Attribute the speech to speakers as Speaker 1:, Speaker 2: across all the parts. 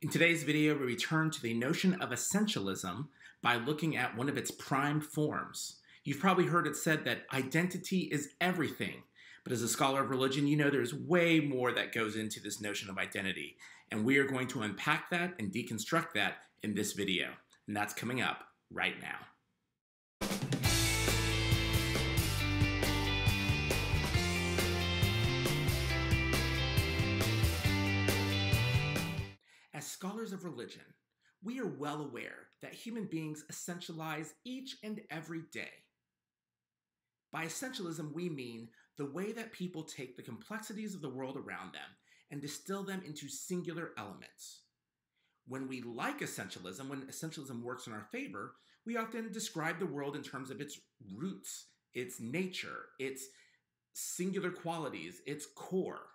Speaker 1: In today's video, we return to the notion of essentialism by looking at one of its prime forms. You've probably heard it said that identity is everything, but as a scholar of religion, you know there's way more that goes into this notion of identity, and we are going to unpack that and deconstruct that in this video, and that's coming up right now. Scholars of religion, we are well aware that human beings essentialize each and every day. By essentialism, we mean the way that people take the complexities of the world around them and distill them into singular elements. When we like essentialism, when essentialism works in our favor, we often describe the world in terms of its roots, its nature, its singular qualities, its core.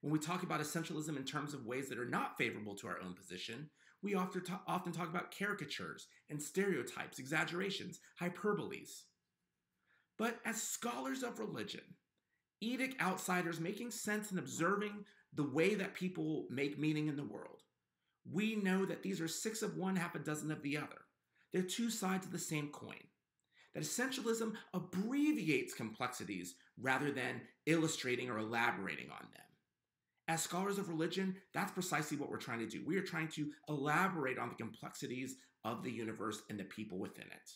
Speaker 1: When we talk about essentialism in terms of ways that are not favorable to our own position, we often, often talk about caricatures and stereotypes, exaggerations, hyperboles. But as scholars of religion, Etic outsiders making sense and observing the way that people make meaning in the world, we know that these are six of one, half a dozen of the other. They're two sides of the same coin. That essentialism abbreviates complexities rather than illustrating or elaborating on them. As scholars of religion, that's precisely what we're trying to do. We are trying to elaborate on the complexities of the universe and the people within it.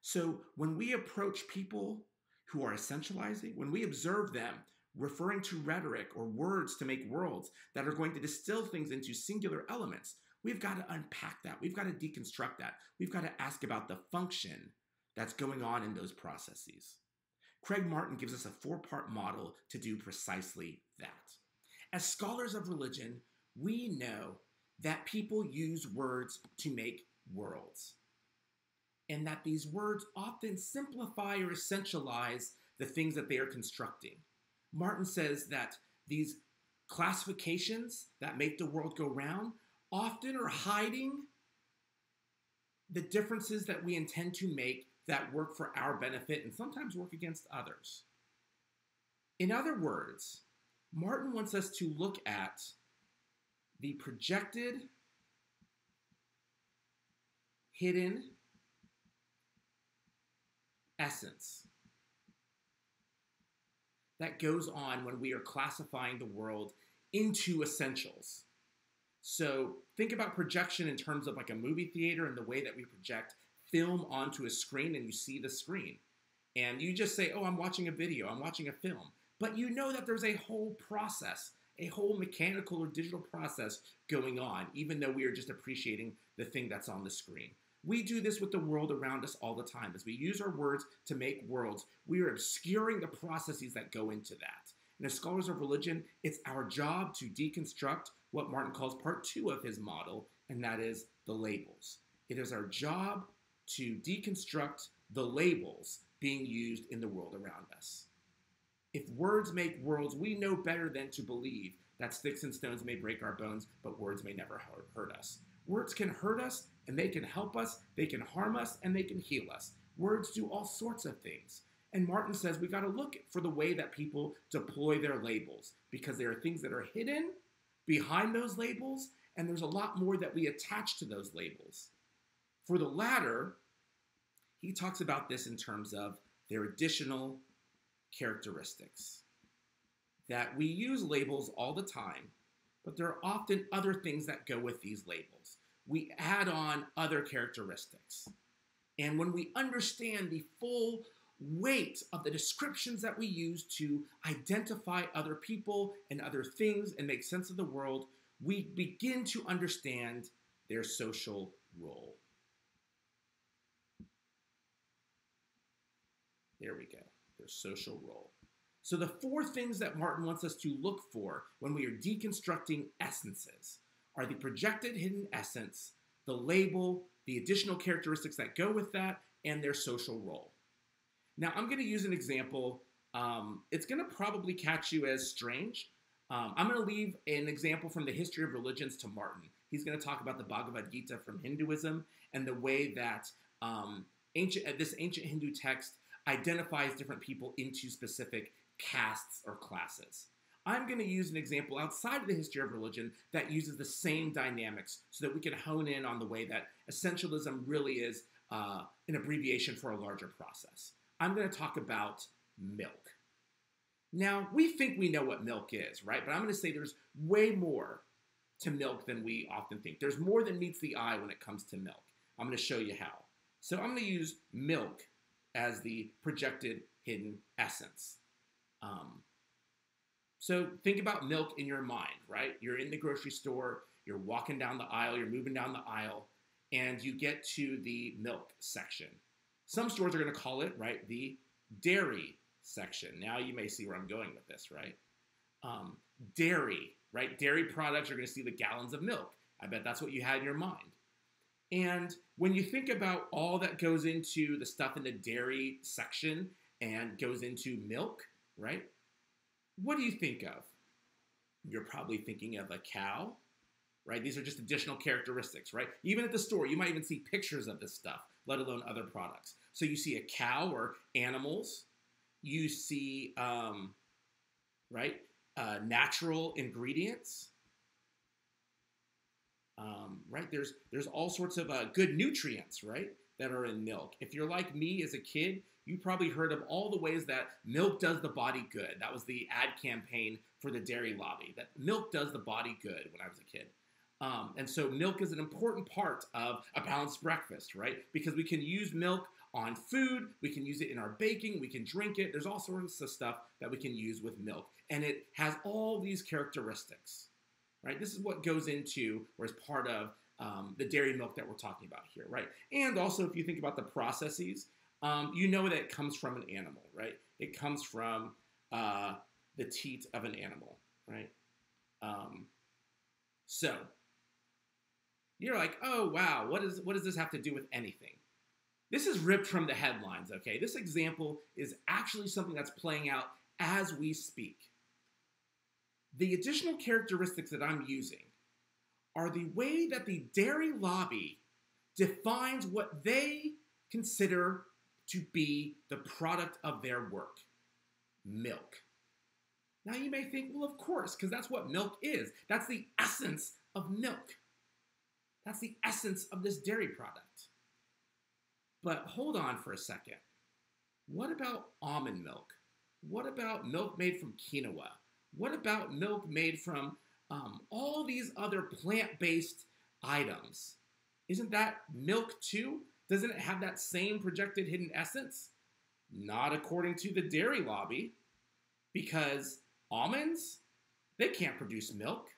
Speaker 1: So when we approach people who are essentializing, when we observe them referring to rhetoric or words to make worlds that are going to distill things into singular elements, we've got to unpack that. We've got to deconstruct that. We've got to ask about the function that's going on in those processes. Craig Martin gives us a four part model to do precisely that. As scholars of religion, we know that people use words to make worlds, and that these words often simplify or essentialize the things that they are constructing. Martin says that these classifications that make the world go round often are hiding the differences that we intend to make that work for our benefit and sometimes work against others. In other words, Martin wants us to look at the projected, hidden essence that goes on when we are classifying the world into essentials. So think about projection in terms of like a movie theater and the way that we project film onto a screen and you see the screen. And you just say, oh, I'm watching a video, I'm watching a film. But you know that there's a whole process, a whole mechanical or digital process going on, even though we are just appreciating the thing that's on the screen. We do this with the world around us all the time. As we use our words to make worlds, we are obscuring the processes that go into that. And as scholars of religion, it's our job to deconstruct what Martin calls part two of his model, and that is the labels. It is our job to deconstruct the labels being used in the world around us. If words make worlds, we know better than to believe that sticks and stones may break our bones, but words may never hurt us. Words can hurt us, and they can help us, they can harm us, and they can heal us. Words do all sorts of things. And Martin says we got to look for the way that people deploy their labels because there are things that are hidden behind those labels, and there's a lot more that we attach to those labels. For the latter, he talks about this in terms of their additional characteristics. That we use labels all the time, but there are often other things that go with these labels. We add on other characteristics. And when we understand the full weight of the descriptions that we use to identify other people and other things and make sense of the world, we begin to understand their social role. There we go their social role. So, the four things that Martin wants us to look for when we are deconstructing essences are the projected hidden essence, the label, the additional characteristics that go with that, and their social role. Now, I'm going to use an example. Um, it's going to probably catch you as strange. Um, I'm going to leave an example from the history of religions to Martin. He's going to talk about the Bhagavad Gita from Hinduism and the way that um, ancient, this ancient Hindu text identifies different people into specific castes or classes. I'm going to use an example outside of the history of religion that uses the same dynamics so that we can hone in on the way that essentialism really is uh, an abbreviation for a larger process. I'm going to talk about milk. Now, we think we know what milk is, right? But I'm going to say there's way more to milk than we often think. There's more than meets the eye when it comes to milk. I'm going to show you how. So I'm going to use milk as the projected hidden essence. Um, so think about milk in your mind, right? You're in the grocery store, you're walking down the aisle, you're moving down the aisle, and you get to the milk section. Some stores are going to call it, right, the dairy section. Now you may see where I'm going with this, right? Um, dairy, right? Dairy products, you're going to see the gallons of milk. I bet that's what you had in your mind. And when you think about all that goes into the stuff in the dairy section and goes into milk, right? What do you think of? You're probably thinking of a cow, right? These are just additional characteristics, right? Even at the store, you might even see pictures of this stuff, let alone other products. So you see a cow or animals, you see, um, right, uh, natural ingredients, um, right? There's there's all sorts of uh, good nutrients, right, that are in milk. If you're like me as a kid, you probably heard of all the ways that milk does the body good. That was the ad campaign for the dairy lobby. That milk does the body good when I was a kid. Um, and so milk is an important part of a balanced breakfast, right? Because we can use milk on food, we can use it in our baking, we can drink it. There's all sorts of stuff that we can use with milk. And it has all these characteristics, right? This is what goes into or is part of um, the dairy milk that we're talking about here, right? And also, if you think about the processes, um, you know that it comes from an animal, right? It comes from uh, the teat of an animal, right? Um, so you're like, oh wow, what is what does this have to do with anything? This is ripped from the headlines, okay? This example is actually something that's playing out as we speak. The additional characteristics that I'm using are the way that the dairy lobby defines what they consider to be the product of their work milk. Now you may think, well, of course, because that's what milk is. That's the essence of milk. That's the essence of this dairy product. But hold on for a second. What about almond milk? What about milk made from quinoa? What about milk made from um, all these other plant based items? Isn't that milk too? Doesn't it have that same projected hidden essence? Not according to the dairy lobby, because almonds, they can't produce milk.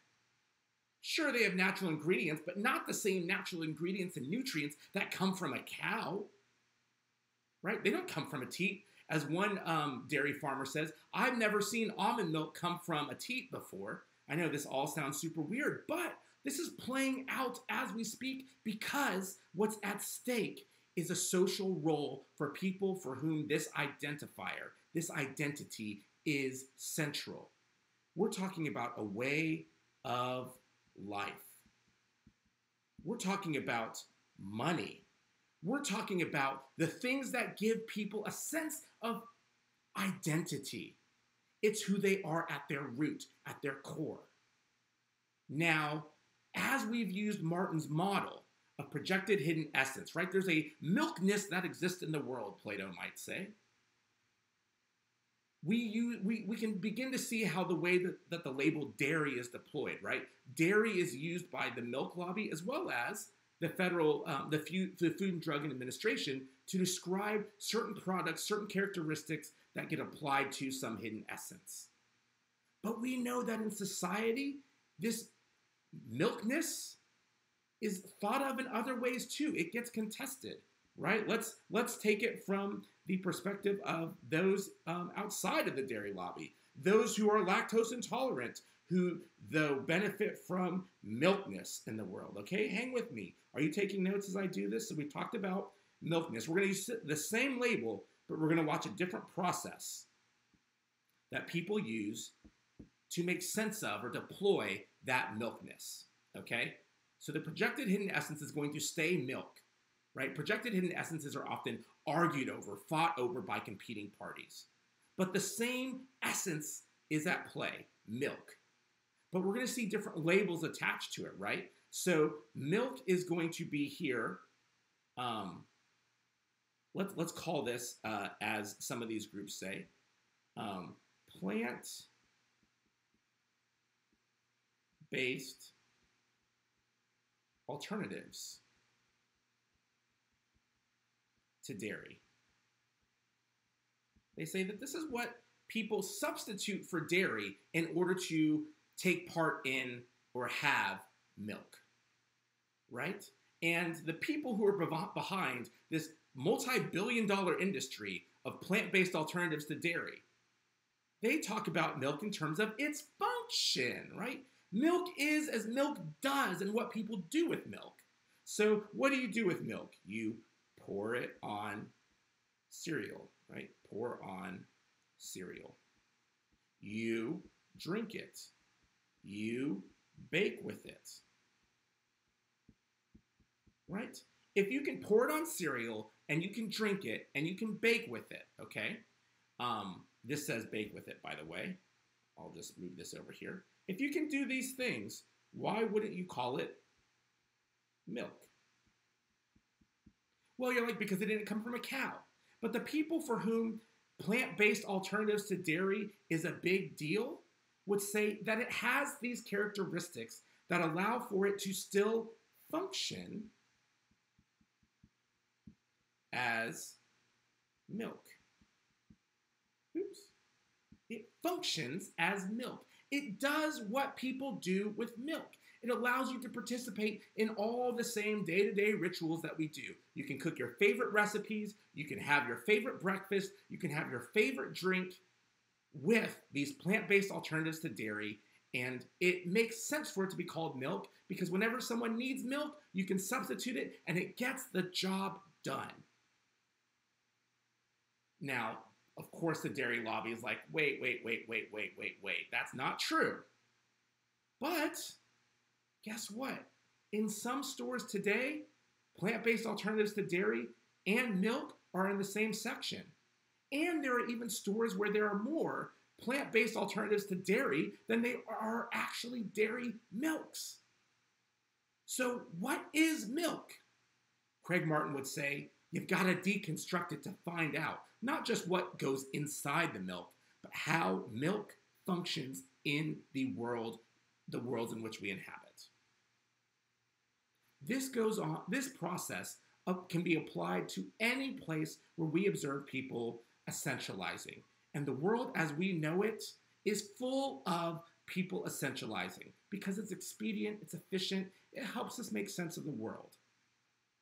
Speaker 1: Sure, they have natural ingredients, but not the same natural ingredients and nutrients that come from a cow. Right? They don't come from a teat. As one um, dairy farmer says, I've never seen almond milk come from a teat before. I know this all sounds super weird, but this is playing out as we speak because what's at stake is a social role for people for whom this identifier, this identity is central. We're talking about a way of life. We're talking about money. We're talking about the things that give people a sense of identity. It's who they are at their root, at their core. Now, as we've used Martin's model of projected hidden essence, right? There's a milkness that exists in the world, Plato might say. We, use, we, we can begin to see how the way that, that the label dairy is deployed, right? Dairy is used by the milk lobby as well as the federal, um, the, the Food and Drug Administration to describe certain products, certain characteristics that get applied to some hidden essence. But we know that in society, this milkness is thought of in other ways too. It gets contested, right? Let's let's take it from the perspective of those um, outside of the dairy lobby, those who are lactose intolerant, who though benefit from milkness in the world. Okay, hang with me. Are you taking notes as I do this? So we talked about milkness. We're going to use the same label, but we're going to watch a different process that people use to make sense of or deploy that milkness. Okay? So the projected hidden essence is going to stay milk, right? Projected hidden essences are often argued over, fought over by competing parties. But the same essence is at play. milk. But we're going to see different labels attached to it, right? So milk is going to be here. Um, let's let's call this uh, as some of these groups say, um, plant based alternatives to dairy. They say that this is what people substitute for dairy in order to take part in or have milk, right? And the people who are behind this multi billion dollar industry of plant based alternatives to dairy, they talk about milk in terms of its function, right? Milk is as milk does and what people do with milk. So, what do you do with milk? You pour it on cereal, right? Pour on cereal. You drink it. You bake with it. Right? If you can pour it on cereal and you can drink it and you can bake with it, okay? Um, this says bake with it, by the way. I'll just move this over here. If you can do these things, why wouldn't you call it milk? Well, you're like, because it didn't come from a cow. But the people for whom plant based alternatives to dairy is a big deal would say that it has these characteristics that allow for it to still function as milk. Oops. It functions as milk. It does what people do with milk. It allows you to participate in all the same day to day rituals that we do. You can cook your favorite recipes, you can have your favorite breakfast, you can have your favorite drink with these plant based alternatives to dairy. And it makes sense for it to be called milk because whenever someone needs milk, you can substitute it and it gets the job done. Now, of course, the dairy lobby is like, wait, wait, wait, wait, wait, wait, wait. That's not true. But guess what? In some stores today, plant based alternatives to dairy and milk are in the same section. And there are even stores where there are more plant based alternatives to dairy than they are actually dairy milks. So, what is milk? Craig Martin would say, you've got to deconstruct it to find out not just what goes inside the milk, but how milk functions in the world, the worlds in which we inhabit. This goes on, this process uh, can be applied to any place where we observe people essentializing. And the world as we know it is full of people essentializing because it's expedient, it's efficient, it helps us make sense of the world.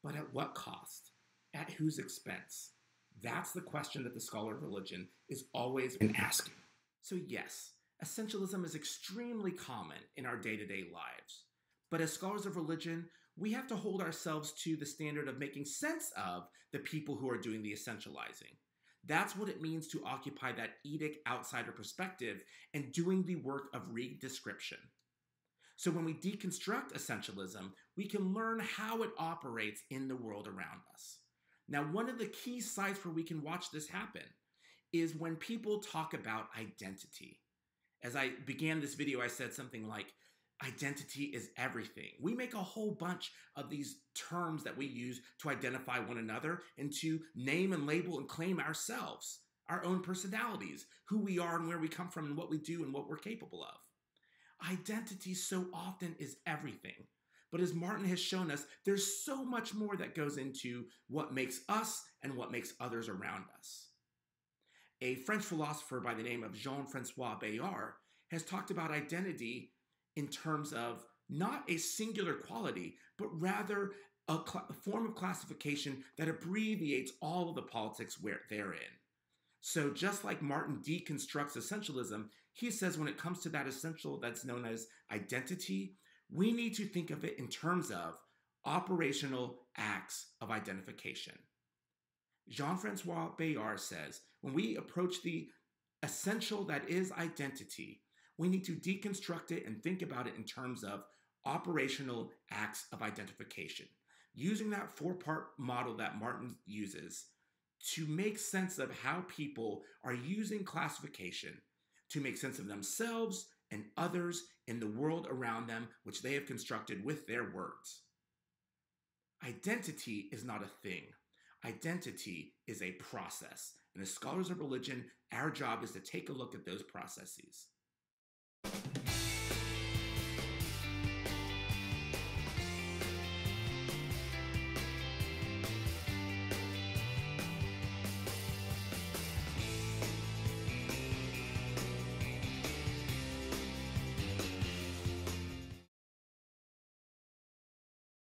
Speaker 1: But at what cost? At whose expense? That's the question that the scholar of religion is always been asking. So, yes, essentialism is extremely common in our day to day lives. But as scholars of religion, we have to hold ourselves to the standard of making sense of the people who are doing the essentializing. That's what it means to occupy that Etic outsider perspective and doing the work of redescription. So when we deconstruct essentialism, we can learn how it operates in the world around us. Now, one of the key sites where we can watch this happen is when people talk about identity. As I began this video, I said something like, identity is everything. We make a whole bunch of these terms that we use to identify one another and to name and label and claim ourselves, our own personalities, who we are and where we come from and what we do and what we're capable of. Identity so often is everything. But as Martin has shown us, there's so much more that goes into what makes us and what makes others around us. A French philosopher by the name of Jean Francois Bayart has talked about identity in terms of not a singular quality, but rather a, cl- a form of classification that abbreviates all of the politics where they're in. So, just like Martin deconstructs essentialism, he says when it comes to that essential that's known as identity, we need to think of it in terms of operational acts of identification. Jean Francois Bayart says when we approach the essential that is identity, we need to deconstruct it and think about it in terms of operational acts of identification. Using that four part model that Martin uses to make sense of how people are using classification to make sense of themselves and others in the world around them, which they have constructed with their words. Identity is not a thing. Identity is a process. And as scholars of religion, our job is to take a look at those processes.